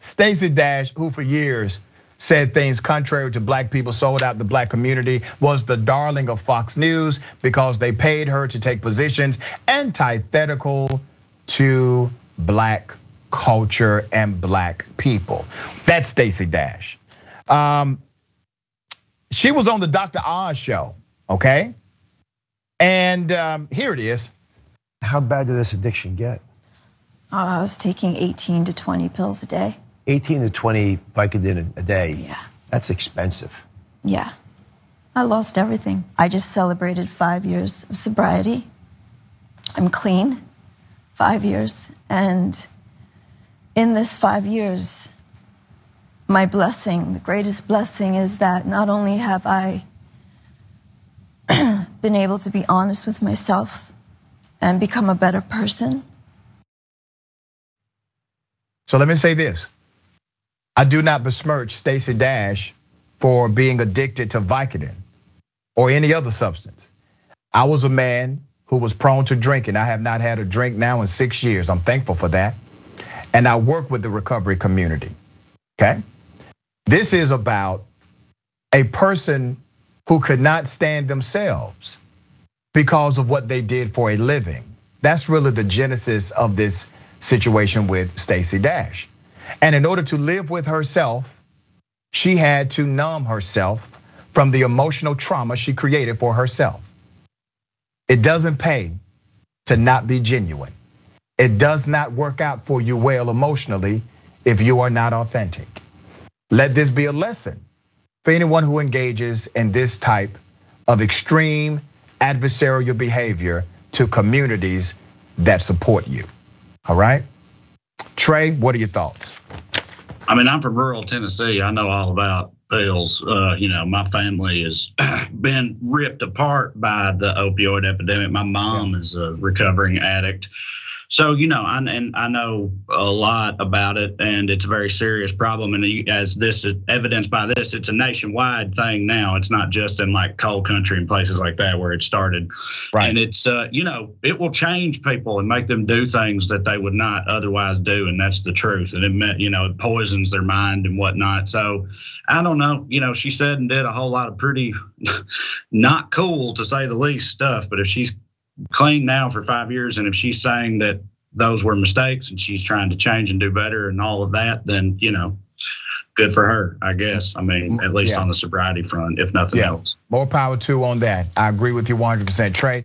Stacey Dash, who for years said things contrary to black people, sold out the black community, was the darling of Fox News because they paid her to take positions antithetical to black culture and black people. That's Stacey Dash. Um, she was on the Dr. Oz show, okay? And um, here it is. How bad did this addiction get? Uh, I was taking 18 to 20 pills a day. 18 to 20 Vicodin a day. Yeah. That's expensive. Yeah. I lost everything. I just celebrated five years of sobriety. I'm clean, five years. And in this five years, my blessing, the greatest blessing is that not only have I been able to be honest with myself and become a better person. So let me say this. I do not besmirch Stacey Dash for being addicted to Vicodin or any other substance. I was a man who was prone to drinking. I have not had a drink now in six years. I'm thankful for that. And I work with the recovery community. Okay. This is about a person who could not stand themselves because of what they did for a living. That's really the genesis of this situation with Stacey Dash. And in order to live with herself, she had to numb herself from the emotional trauma she created for herself. It doesn't pay to not be genuine. It does not work out for you well emotionally if you are not authentic. Let this be a lesson for anyone who engages in this type of extreme adversarial behavior to communities that support you. All right? Trae, what are your thoughts? I mean, I'm from rural Tennessee. I know all about pills. Uh, you know, my family has been ripped apart by the opioid epidemic. My mom is a recovering addict. So you know, I, and I know a lot about it, and it's a very serious problem. And as this is evidenced by this, it's a nationwide thing now. It's not just in like coal country and places like that where it started. Right. And it's uh, you know, it will change people and make them do things that they would not otherwise do, and that's the truth. And it meant, you know, it poisons their mind and whatnot. So I don't know. You know, she said and did a whole lot of pretty not cool to say the least stuff. But if she's clean now for five years, and if she's saying that those were mistakes and she's trying to change and do better and all of that, then you know, good for her, I guess. I mean, at least yeah. on the sobriety front, if nothing yeah. else. More power to on that. I agree with you 100%. Trae.